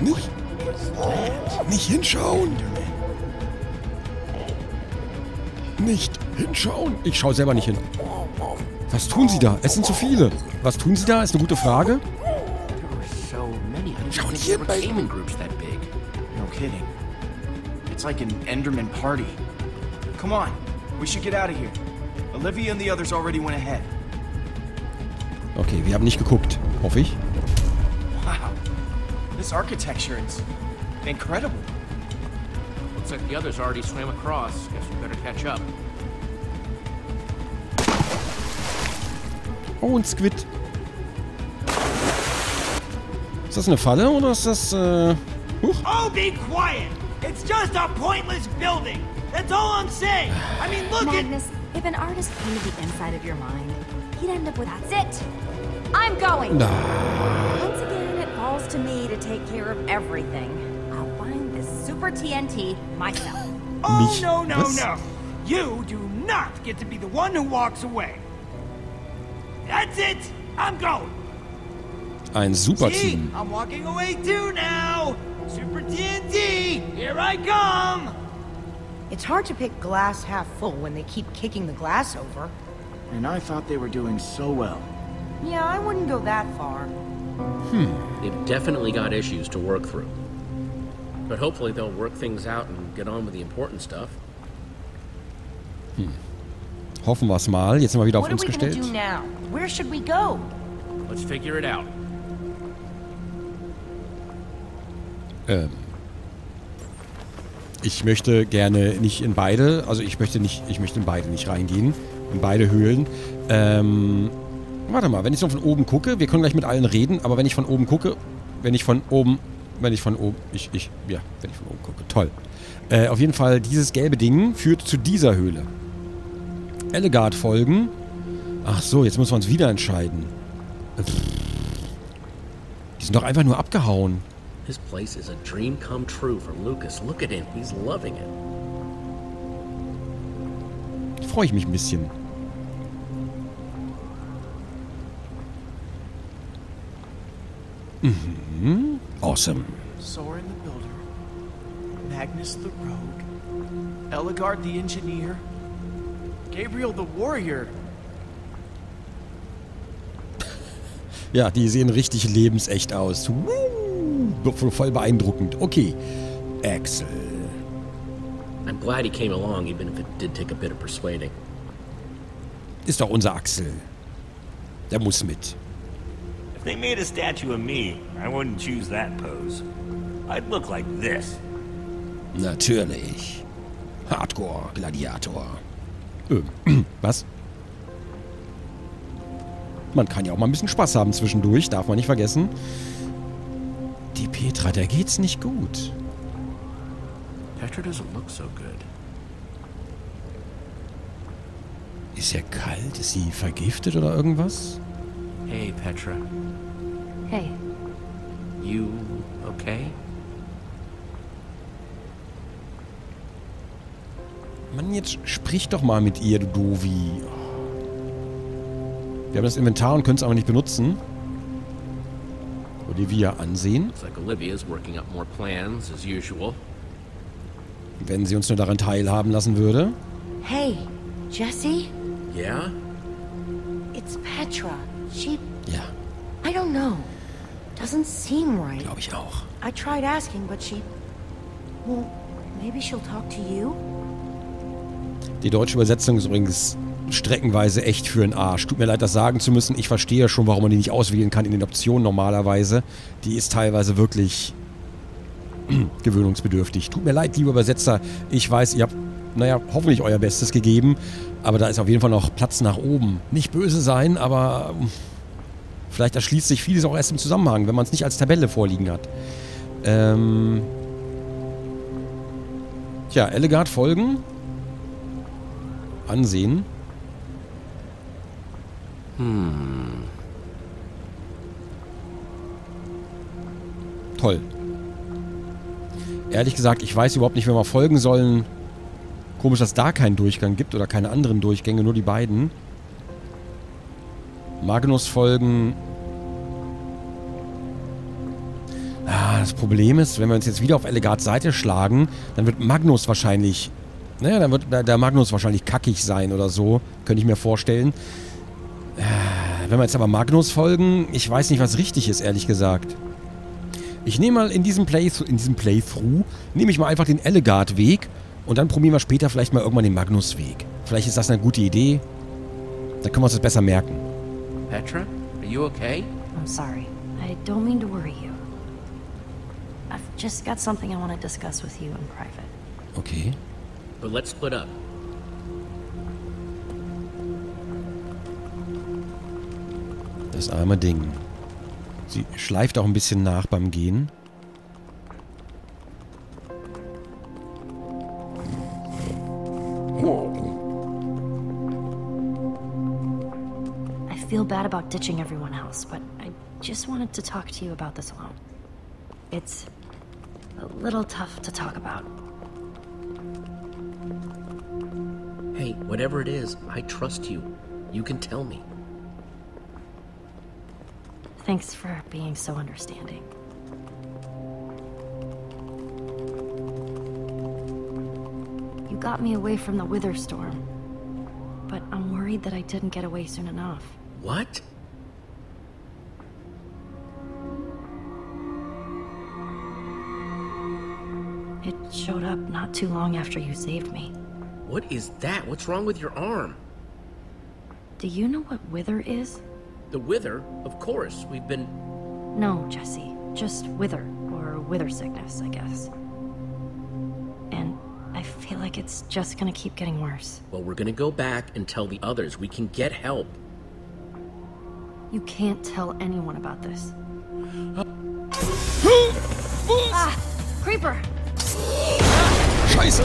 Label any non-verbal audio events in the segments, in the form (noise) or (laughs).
Nicht. Nicht hinschauen. Nicht hinschauen. Ich schaue selber nicht hin. Was tun Sie da? Es sind zu viele. Was tun Sie da? Ist eine gute Frage. Schau nicht hin. No kidding. It's like an Enderman party. Come on, we should get out of here. Olivia and the others already went ahead. Okay, wir haben nicht geguckt. Hoffe ich. Wow, this architecture is incredible. Looks like the others already swam across. Guess we better catch up. Oh, ein Squid. Ist das eine Falle oder ist das, äh... Huch. Oh, be quiet! It's just a pointless building. That's all I'm saying. I mean, look at. Magnus, if an artist painted the inside of your mind, he'd end up with that's it. I'm going. Once again, it falls to me to take care of everything. I'll find this super TNT myself. (gasps) Oh no no no! You do not get to be the one who walks away. That's it. I'm going. Ein super See, Team. I'm walking away too now. Super TNT, here I come. It's hard to pick glass half full when they keep kicking the glass over. And I thought they were doing so well. Yeah, I wouldn't go that far. They've definitely got issues to work through. But hopefully they'll work things out and get on with the important stuff. Hoffen wir es mal. Jetzt sind wir wieder auf What are uns we gonna gestellt. do now? Where should we go? Let's figure it out. Ähm, ich möchte gerne nicht in beide, also ich möchte nicht, ich möchte in beide nicht reingehen. In beide Höhlen. Ähm, warte mal, wenn ich so von oben gucke, wir können gleich mit allen reden, aber wenn ich von oben gucke, wenn ich von oben, wenn ich von oben, ich, ich, ja, wenn ich von oben gucke, toll. Äh, auf jeden Fall, dieses gelbe Ding führt zu dieser Höhle. Elegard folgen. Ach so, jetzt müssen wir uns wieder entscheiden. Die sind doch einfach nur abgehauen. This place is a dream come true for Lucas. Look at him. He's loving it. Freue ich mich ein bisschen. Mhm. Awesome. Soren the Builder, Magnus the Rogue, Eligard the Engineer, Gabriel the Warrior. (laughs) Ja, die sehen richtig lebensecht aus. Woo! Voll- Voll beeindruckend. Okay. Axel. I'm glad he came along, even if it did take a bit of persuading. Ist doch unser Axel. Der muss mit. They made a statue of me, I wouldn't choose that pose. I'd look like this. Natürlich. Hardcore Gladiator. (clears throat) Was? Man kann ja auch mal ein bisschen Spaß haben zwischendurch, darf man nicht vergessen. Die Petra, der geht's nicht gut. Petra doesn't look so good. Ist er kalt? Ist sie vergiftet oder irgendwas? Hey, Petra. Hey, You okay? Mann, jetzt sprich doch mal mit ihr, du Dovi. Wir haben das Inventar und können es aber nicht benutzen. Olivia ansehen, Looks like Olivia's working up more plans, as usual. wenn sie uns nur daran teilhaben lassen würde. Hey, Jesse? Yeah? It's Petra. She. Ja, I don't know. Doesn't seem right. glaube ich auch. I tried asking, but she. Well, maybe she'll talk to you? Die deutsche Übersetzung ist übrigens streckenweise echt für den Arsch. Tut mir leid, das sagen zu müssen. Ich verstehe schon, warum man die nicht auswählen kann in den Optionen normalerweise. Die ist teilweise wirklich (clears throat) gewöhnungsbedürftig. Tut mir leid, liebe Übersetzer. Ich weiß, ihr habt, naja, hoffentlich euer Bestes gegeben. Aber da ist auf jeden Fall noch Platz nach oben. Nicht böse sein, aber vielleicht erschließt sich vieles auch erst im Zusammenhang, wenn man es nicht als Tabelle vorliegen hat. Ähm. Tja, Elegard folgen. Ansehen. Toll. Ehrlich gesagt, ich weiß überhaupt nicht, wer wir folgen sollen. Komisch, dass da keinen Durchgang gibt oder keine anderen Durchgänge, nur die beiden. Magnus folgen. Ah, Das Problem ist, wenn wir uns jetzt wieder auf Elegards Seite schlagen, dann wird Magnus wahrscheinlich... Naja, dann wird der Magnus wahrscheinlich kackig sein oder so. Könnte ich mir vorstellen. Äh, wenn wir jetzt aber Magnus folgen, ich weiß nicht, was richtig ist, ehrlich gesagt. Ich nehme mal in diesem, Playth in diesem Playthrough, nehme ich mal einfach den Elegard-Weg und dann probieren wir später vielleicht mal irgendwann den Magnus-Weg. Vielleicht ist das eine gute Idee. Dann können wir uns das besser merken. Petra, are you okay? I'm sorry. I don't mean to worry you. I've just got something I want to discuss with you in private. Okay. But let's split up. Das arme Ding. Sie schleift auch ein bisschen nach beim Gehen. About ditching everyone else, but I just wanted to talk to you about this alone. It's a little tough to talk about. Hey, whatever it is, I trust you. You can tell me. Thanks for being so understanding. You got me away from the Wither Storm, but I'm worried that I didn't get away soon enough. What? It showed up not too long after you saved me. What is that? What's wrong with your arm? Do you know what Wither is? The wither? Of course. We've been. No, Jesse. Just Wither, or Wither sickness, I guess. And I feel like it's just gonna keep getting worse. Well, we're gonna go back and tell the others. We can get help. You can't tell anyone about this. ah! Creeper! Scheiße.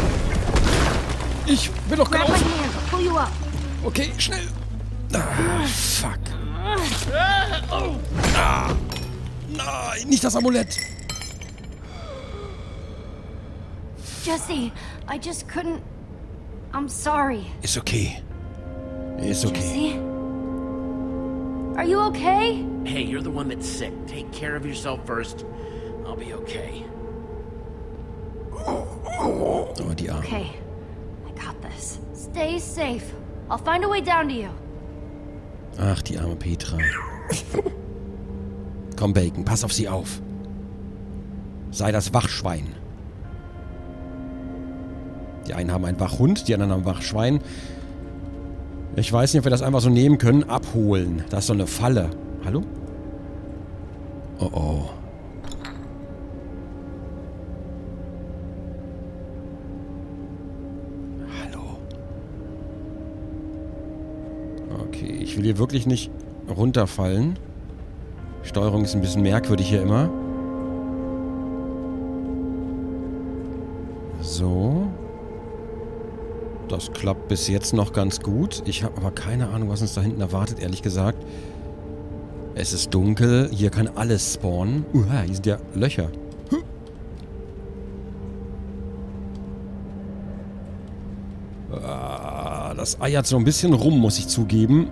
Ich bin doch Grab my gelaufen. hand, I'll pull you up. Okay, schnell. Ah, fuck. Ah. Nein, nicht das Amulett. Jesse, I just couldn't. I'm sorry. It's okay. It's okay. Jesse? Are you okay? Hey, you're the one that's sick. Take care of yourself first. I'll be okay. Oh, die Arme. Okay. I got this. Stay safe. I'll find a way down to you. Ach, die arme Petra. Komm, Bacon, pass auf sie auf. Sei das Wachschwein. Die einen haben einen Wachhund, die anderen haben ein Wachschwein. Ich weiß nicht, ob wir das einfach so nehmen können. Abholen. Das ist so eine Falle. Hallo? Oh oh. Hallo. Okay, ich will hier wirklich nicht runterfallen. Steuerung ist ein bisschen merkwürdig hier immer. So. Das klappt bis jetzt noch ganz gut. Ich habe aber keine Ahnung, was uns da hinten erwartet, ehrlich gesagt. Es ist dunkel. Hier kann alles spawnen. Uha, hier sind ja Löcher. Ah, das eiert so ein bisschen rum, muss ich zugeben.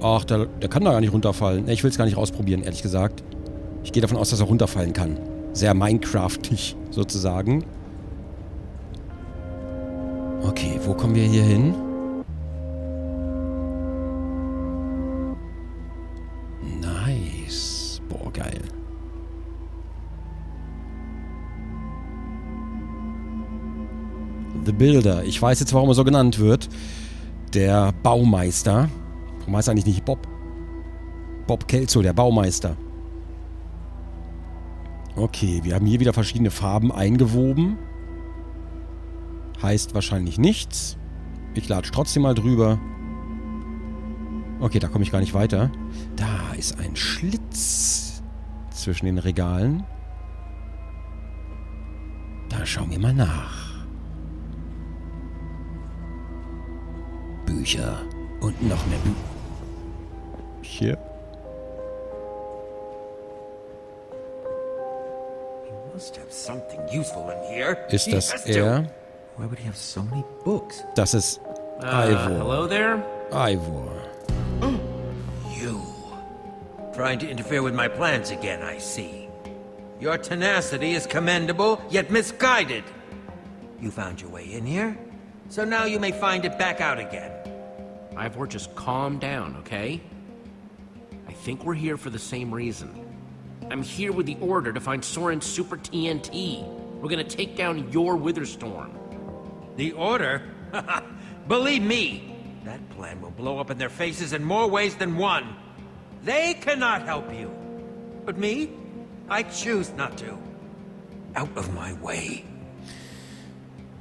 Ach, der, der kann da gar nicht runterfallen. Ich will es gar nicht ausprobieren, ehrlich gesagt. Ich gehe davon aus, dass er runterfallen kann. Sehr Minecraftig, sozusagen. Okay, wo kommen wir hier hin? Nice. Boah, geil. The Builder. Ich weiß jetzt, warum er so genannt wird. Der Baumeister. Warum heißt er eigentlich nicht Bob? Bob Kelso, der Baumeister. Okay, wir haben hier wieder verschiedene Farben eingewoben. Heißt wahrscheinlich nichts. Ich latsche trotzdem mal drüber. Okay, da komme ich gar nicht weiter. Da ist ein Schlitz zwischen den Regalen. Da schauen wir mal nach. Bücher und noch mehr Bücher. Must have something useful in here. He das has to. er? Why would he have so many books? Das ist Uh, Ivor. hello there? Ivor. You. Trying to interfere with my plans again, I see. Your tenacity is commendable, yet misguided. You found your way in here, so now you may find it back out again. Ivor, just calm down, okay? I think we're here for the same reason. I'm here with the order to find Soren's Super TNT. We're gonna take down your Witherstorm. The Order? (laughs) Believe me, that plan will blow up in their faces in more ways than one. They cannot help you. But me? I choose not to. Out of my way.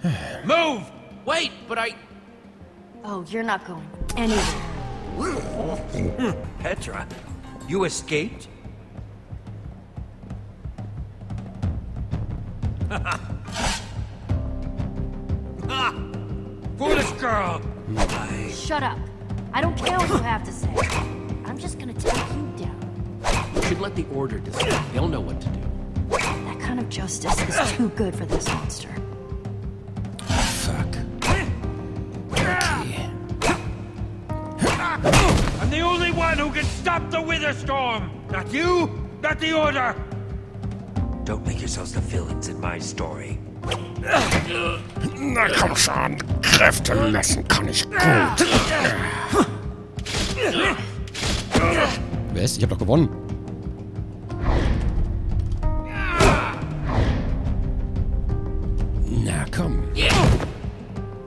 (sighs) Move! Wait, but I. Oh, you're not going anywhere. (laughs) Petra, you escaped? (laughs) Foolish girl! I... Shut up. I don't care what you have to say. I'm just gonna take you down. We should let the Order decide. They'll know what to do. That kind of justice is too good for this monster. Fuck. (laughs) I'm (laughs) the only one who can stop the Witherstorm! Not you, not the Order! Don't make yourselves the villains in my story. Na komm schon, Kräfte messen kann ich gut. Was? Ich hab doch gewonnen. Na komm.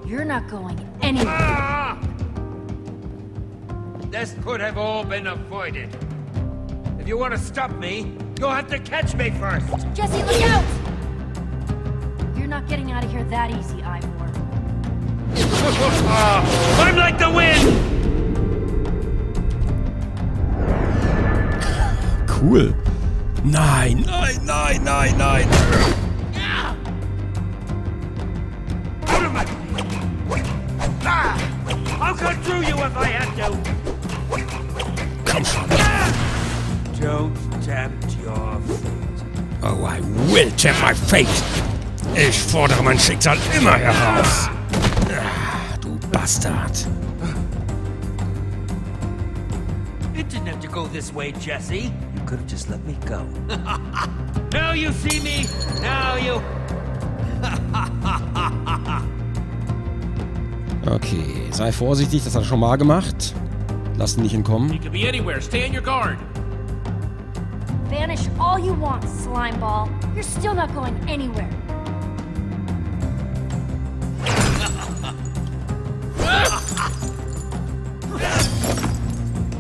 You're not going anywhere. This could have all been avoided. If you want to stop me, you'll have to catch me first! Jesse, look out! You're not getting out of here that easy, Ivor. (laughs) I'm like the wind! Cool. Nein, nein, nein, nein, nein. Out of my way! Ah! I'll cut through you if I have to! Don't tempt your fate. Oh, I will tempt my fate. Ich fordere mein Schicksal immer heraus. Ah, du Bastard. It didn't have to go this way, Jesse. You could have just let me go. (laughs) now you see me. Now you. (laughs) Okay, sei vorsichtig, das hat er schon mal gemacht. Lass ihn nicht entkommen. You could be anywhere. Stay on your guard. Vanish all you want, slime ball. You're still not going anywhere.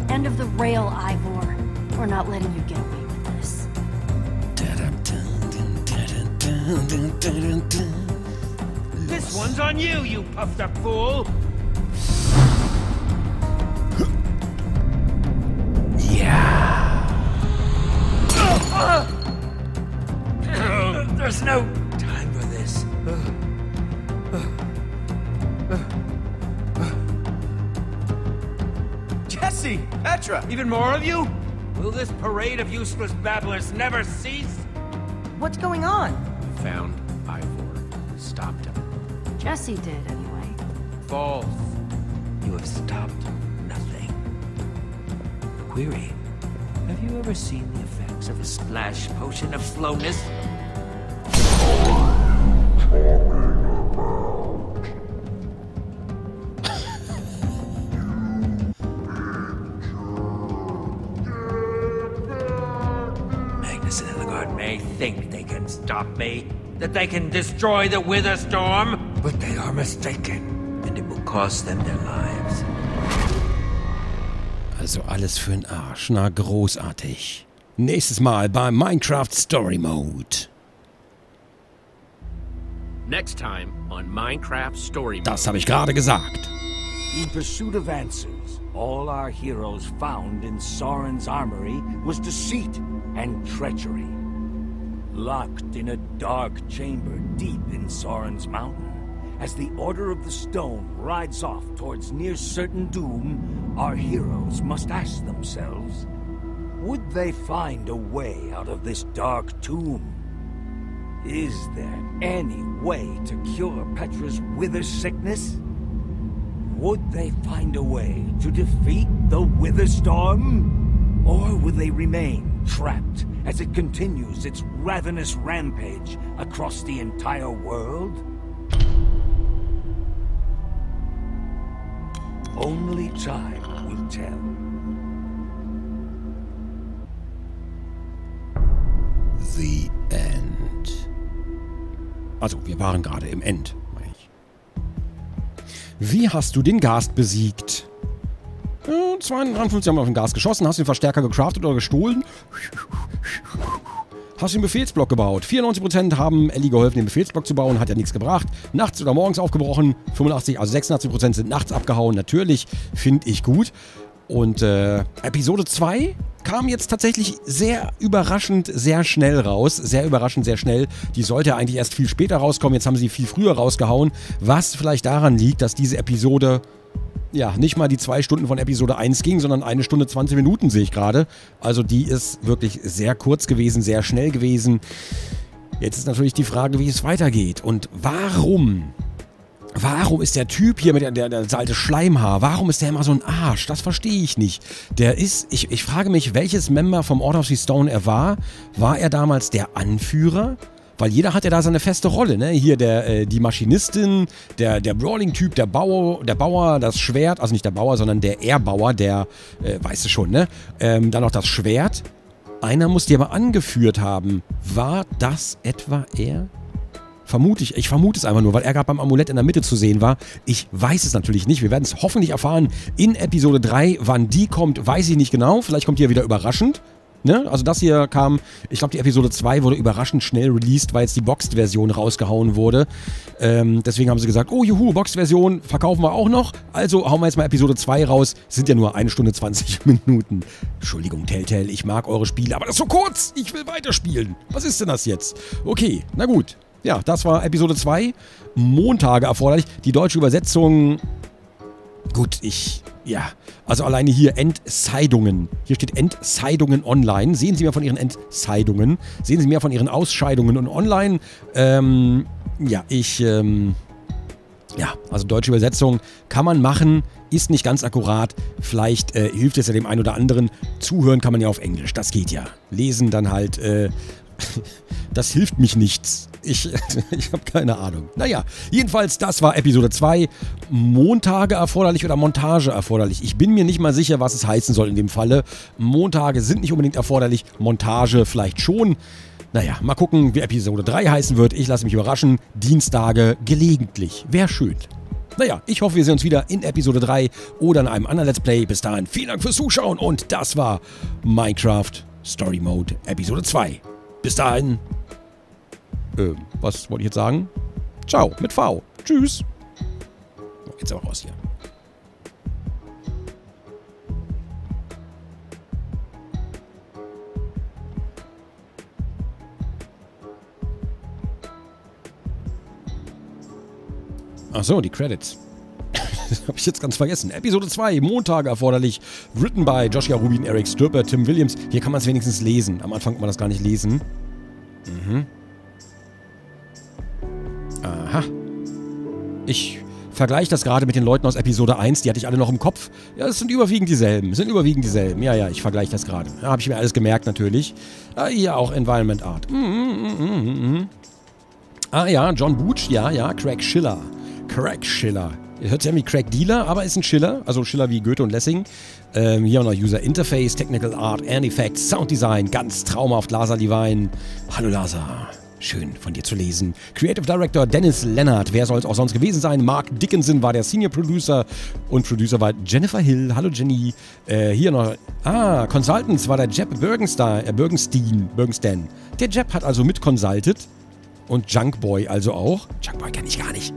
End of the rail, Ivor. We're not letting you get away with this. This one's on you, you puffed up fool. Even more of you? Will this parade of useless babblers never cease? What's going on? Found Ivor. Stopped him. Jesse did, anyway. False. You have stopped nothing. Query. Have you ever seen the effects of a splash potion of slowness? Stop me, that they can destroy the Witherstorm, but they are mistaken, and it will cost them their lives. Also alles für den Arsch. Na, großartig. Nächstes Mal bei Minecraft Story Mode. Next time on Minecraft Story Mode. Das habe ich gerade gesagt. In pursuit of answers, all our heroes found in Sauron's armory was deceit and treachery. Locked in a dark chamber deep in Sauron's mountain, as the Order of the Stone rides off towards near certain doom, our heroes must ask themselves, would they find a way out of this dark tomb? Is there any way to cure Petra's wither sickness? Would they find a way to defeat the Witherstorm? Or will they remain trapped as it continues its ravenous rampage across the entire world? Only time will tell. The End. Also, wir waren gerade im End. meine ich. Wie hast du den Gast besiegt? Äh, 52 haben wir auf den Gas geschossen, hast den Verstärker gecraftet oder gestohlen. Hast du den Befehlsblock gebaut? 94% haben Ellie geholfen, den Befehlsblock zu bauen, hat ja nichts gebracht. Nachts oder morgens aufgebrochen, 85, also 86% sind nachts abgehauen. Natürlich, finde ich gut. Und äh, Episode 2 kam jetzt tatsächlich sehr überraschend sehr schnell raus. Sehr überraschend sehr schnell. Die sollte eigentlich erst viel später rauskommen. Jetzt haben sie viel früher rausgehauen. Was vielleicht daran liegt, dass diese Episode ja, nicht mal die zwei Stunden von Episode 1 ging, sondern eine Stunde 20 Minuten sehe ich gerade. Also die ist wirklich sehr kurz gewesen, sehr schnell gewesen. Jetzt ist natürlich die Frage, wie es weitergeht und warum Warum ist der Typ hier mit der, der, der alte Schleimhaar, warum ist der immer so ein Arsch? Das verstehe ich nicht. Der ist, ich, ich frage mich, welches Member vom Order of the Stone er war. War er damals der Anführer? Weil jeder hat ja da seine feste Rolle, ne? Hier der, äh, die Maschinistin, der, der Brawling-Typ, der Bauer, der Bauer, das Schwert, also nicht der Bauer, sondern der Erbauer, der, äh, weißt du schon, ne? Ähm, dann noch das Schwert. Einer muss die aber angeführt haben. War das etwa er? Vermute ich, ich vermute es einfach nur, weil er gerade beim Amulett in der Mitte zu sehen war. Ich weiß es natürlich nicht. Wir werden es hoffentlich erfahren in Episode 3. Wann die kommt, weiß ich nicht genau. Vielleicht kommt die ja wieder überraschend. Ne? Also das hier kam, ich glaube die Episode 2 wurde überraschend schnell released, weil jetzt die Boxed-Version rausgehauen wurde. Ähm, deswegen haben sie gesagt, oh juhu, Boxed-Version verkaufen wir auch noch. Also hauen wir jetzt mal Episode 2 raus. Sind ja nur eine Stunde 20 (laughs) Minuten. Entschuldigung, Telltale, ich mag eure Spiele, aber das ist so kurz. Ich will weiterspielen. Was ist denn das jetzt? Okay, na gut. Ja, das war Episode 2. Montage erforderlich. Die deutsche Übersetzung. Gut, ich. Ja, also alleine hier Entscheidungen. Hier steht Entscheidungen online. Sehen Sie mehr von Ihren Entscheidungen. Sehen Sie mehr von Ihren Ausscheidungen und online. Ähm, ja, ich. Ähm, ja, also deutsche Übersetzung kann man machen, ist nicht ganz akkurat. Vielleicht äh, hilft es ja dem einen oder anderen. Zuhören kann man ja auf Englisch, das geht ja. Lesen dann halt, äh, (laughs) das hilft mich nichts. Ich, (laughs) ich habe keine Ahnung. Naja, jedenfalls, das war Episode 2. Montage erforderlich oder Montage erforderlich. Ich bin mir nicht mal sicher, was es heißen soll in dem Falle. Montage sind nicht unbedingt erforderlich, Montage vielleicht schon. Naja, mal gucken, wie Episode 3 heißen wird. Ich lasse mich überraschen. Dienstage gelegentlich. Wäre schön. Naja, ich hoffe, wir sehen uns wieder in Episode 3 oder in einem anderen Let's Play. Bis dahin, vielen Dank fürs Zuschauen und das war Minecraft Story Mode Episode 2. Bis dahin. Äh, was wollte ich jetzt sagen? Ciao, mit V. Tschüss. So, jetzt aber raus hier. Ach so, die Credits. (laughs) Habe ich jetzt ganz vergessen. Episode 2, Montage erforderlich. Written by Joshua Rubin, Eric Sturper, Tim Williams. Hier kann man es wenigstens lesen. Am Anfang kann man das gar nicht lesen. Mhm. Aha. Ich vergleiche das gerade mit den Leuten aus Episode 1. Die hatte ich alle noch im Kopf. Ja, es sind überwiegend dieselben. Es sind überwiegend dieselben. Ja, ja, ich vergleiche das gerade. Da habe ich mir alles gemerkt natürlich. Ah, hier auch Environment Art. Mhm, mhm, mhm. Ah ja, John Booch. Ja, ja, Craig Schiller. Craig Schiller. Hört sich an wie Craig Dealer, aber ist ein Schiller. Also Schiller wie Goethe und Lessing. Ähm, hier auch noch User Interface, Technical Art, and Effects, Sound Design. Ganz traumhaft, Lasa Levine. Hallo Lasa. Schön von dir zu lesen. Creative Director Dennis Lennart. Wer soll es auch sonst gewesen sein? Mark Dickinson war der Senior Producer und Producer war Jennifer Hill. Hallo Jenny. Äh, hier noch. Ah, Consultants war der Jeb Bergenstein. Äh, Bergenstein. Bergenstein. Der Jeb hat also mitconsultet. Und Junkboy also auch. Junkboy kenne ich gar nicht.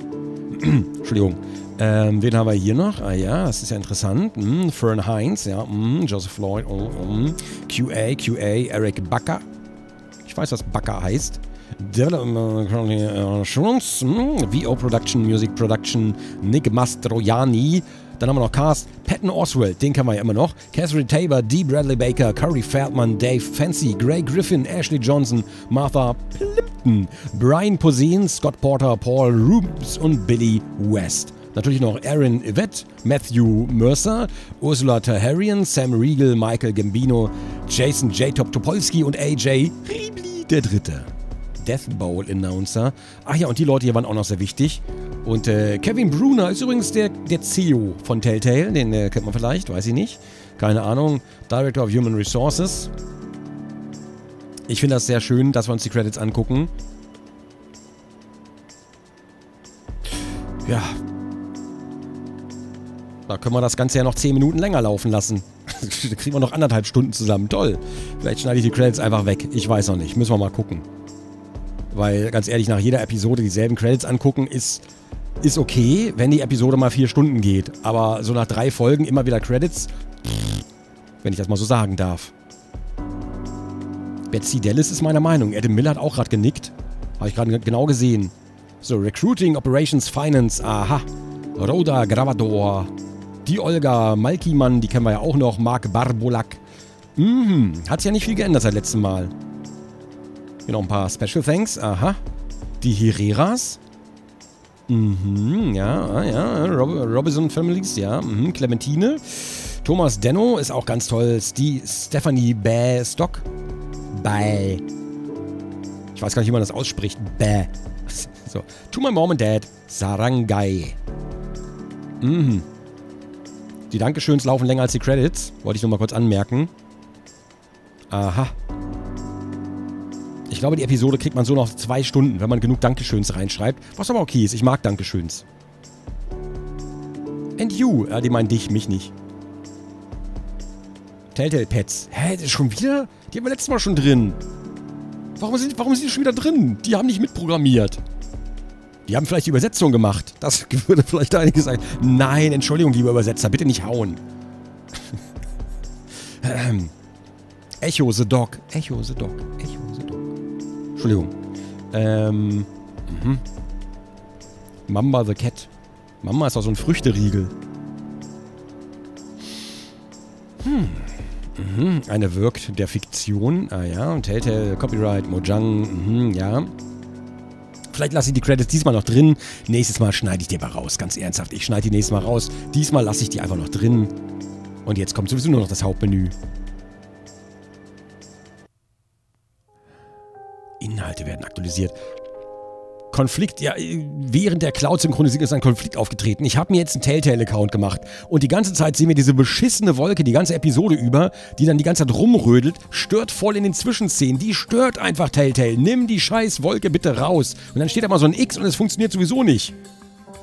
(clears throat) Entschuldigung. Ähm, wen haben wir hier noch? Ah ja, das ist ja interessant. Mm, Fern Heinz, ja. Mm, Joseph Lloyd. Oh, oh. QA, QA, Eric Bakker. Ich weiß, was Bakker heißt. Development Assurance, mm, VO Production, Music Production, Nick Mastroianni, Dann haben wir noch Cast, Patton Oswald, den kennen wir ja immer noch. Catherine Tabor, D. Bradley Baker, Curry Feldman, Dave Fancy, Gray Griffin, Ashley Johnson, Martha Plimpton, Brian Posehn, Scott Porter, Paul Rubens und Billy West. Natürlich noch Aaron Yvette, Matthew Mercer, Ursula Taharian, Sam Riegel, Michael Gambino, Jason J. Top Topolsky und AJ Riebli der Dritte. Death Bowl Announcer. Ach ja, und die Leute hier waren auch noch sehr wichtig. Und äh, Kevin Bruner ist übrigens der, der CEO von Telltale. Den äh, kennt man vielleicht, weiß ich nicht. Keine Ahnung. Director of Human Resources. Ich finde das sehr schön, dass wir uns die Credits angucken. Ja, da können wir das Ganze ja noch 10 Minuten länger laufen lassen. (laughs) da kriegen wir noch anderthalb Stunden zusammen. Toll. Vielleicht schneide ich die Credits einfach weg. Ich weiß noch nicht. Müssen wir mal gucken. Weil, ganz ehrlich, nach jeder Episode dieselben Credits angucken ist, ist okay, wenn die Episode mal vier Stunden geht. Aber so nach drei Folgen immer wieder Credits, wenn ich das mal so sagen darf. Betsy Dallas ist meiner Meinung. Adam Miller hat auch gerade genickt. Habe ich gerade genau gesehen. So, Recruiting, Operations, Finance, aha. Roda Gravador, die Olga Malkimann, die kennen wir ja auch noch. Marc Barbolak. Mhm, hat sich ja nicht viel geändert seit letztem Mal. Hier noch ein paar Special Thanks. Aha. Die Herreras. Mhm, ja, ah, ja. Rob Robinson Families, ja. Mhm, Clementine. Thomas Denno ist auch ganz toll. Sti Stephanie Bäh Stock. Bäh. Ich weiß gar nicht, wie man das ausspricht. Bäh. (laughs) So. To my mom and dad. Sarangai. Mhm. Die Dankeschöns laufen länger als die Credits. Wollte ich nur mal kurz anmerken. Aha. Ich glaube, die Episode kriegt man so noch zwei Stunden, wenn man genug Dankeschöns reinschreibt. Was aber okay ist. Ich mag Dankeschöns. And you. Ja, die meinen dich, mich nicht. Telltale Pets. Hä, schon wieder? Die haben wir letztes Mal schon drin. Warum sind, warum sind die schon wieder drin? Die haben nicht mitprogrammiert. Die haben vielleicht die Übersetzung gemacht. Das (laughs) würde vielleicht einige sagen. Nein, Entschuldigung, lieber Übersetzer, bitte nicht hauen. (laughs) Echo the Dog. Echo the Dog. Entschuldigung. Ähm. Mhm. Mamba the Cat. Mama ist auch so ein Früchteriegel. Hm. Mhm. Eine wirkt der Fiktion. Ah ja. Telltale, Copyright, Mojang. Mhm, ja. Vielleicht lasse ich die Credits diesmal noch drin. Nächstes Mal schneide ich die aber raus. Ganz ernsthaft. Ich schneide die nächstes Mal raus. Diesmal lasse ich die einfach noch drin. Und jetzt kommt sowieso nur noch das Hauptmenü. Aktualisiert. Konflikt, ja, während der Cloud-Synchronisierung ist ein Konflikt aufgetreten. Ich habe mir jetzt einen Telltale-Account gemacht und die ganze Zeit sehen wir diese beschissene Wolke die ganze Episode über, die dann die ganze Zeit rumrödelt, stört voll in den Zwischenszenen. Die stört einfach Telltale. Nimm die scheiß Wolke bitte raus. Und dann steht da mal so ein X und es funktioniert sowieso nicht.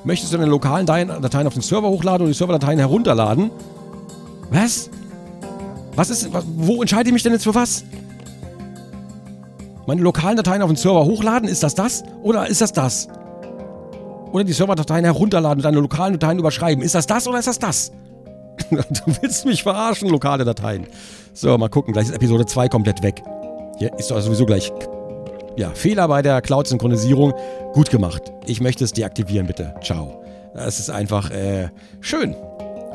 Möchtest du deine lokalen Dateien auf den Server hochladen und die Serverdateien herunterladen? Was? Was ist, wo entscheide ich mich denn jetzt für was? Meine lokalen Dateien auf den Server hochladen, ist das das? Oder ist das das? Oder die Serverdateien herunterladen und deine lokalen Dateien überschreiben. Ist das das oder ist das das? (laughs) du willst mich verarschen, lokale Dateien. So, mal gucken. Gleich ist Episode 2 komplett weg. Hier ist doch sowieso gleich... Ja, Fehler bei der Cloud-Synchronisierung. Gut gemacht. Ich möchte es deaktivieren, bitte. Ciao. Das ist einfach, äh, schön.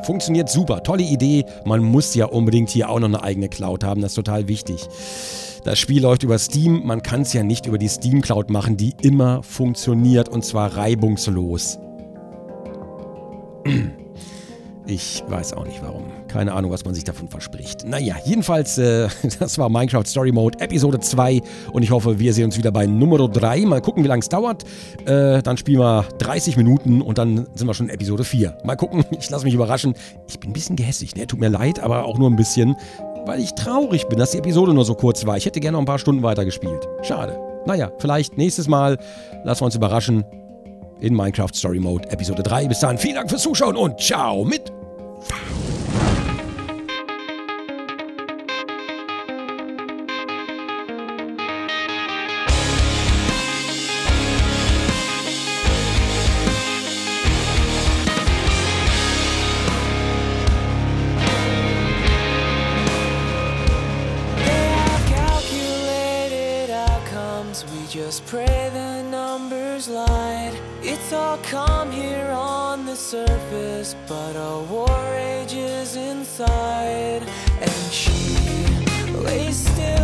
Funktioniert super. Tolle Idee. Man muss ja unbedingt hier auch noch eine eigene Cloud haben. Das ist total wichtig. Das Spiel läuft über Steam. Man kann es ja nicht über die Steam Cloud machen, die immer funktioniert und zwar reibungslos. (clears throat) Ich weiß auch nicht warum. Keine Ahnung, was man sich davon verspricht. Naja, jedenfalls, äh, (laughs) das war Minecraft Story Mode Episode 2 und ich hoffe, wir sehen uns wieder bei Nummer 3. Mal gucken, wie lange es dauert. Äh, dann spielen wir 30 Minuten und dann sind wir schon in Episode 4. Mal gucken, (laughs) ich lasse mich überraschen. Ich bin ein bisschen gehässig, ne? Tut mir leid, aber auch nur ein bisschen weil ich traurig bin, dass die Episode nur so kurz war. Ich hätte gerne noch ein paar Stunden weitergespielt. Schade. Naja, vielleicht nächstes Mal. Lassen wir uns überraschen. In Minecraft Story Mode Episode 3. Bis dahin, vielen Dank fürs Zuschauen und ciao mit. Just pray the numbers light. It's all calm here on the surface, but a war rages inside. And she lays still